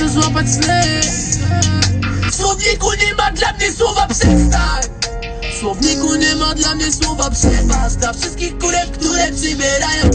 chcę złapać sny. W słowniku nie ma dla mnie słowa przestań. W słowniku nie ma dla mnie słowa przepaść Dla wszystkich kurek, które przybierają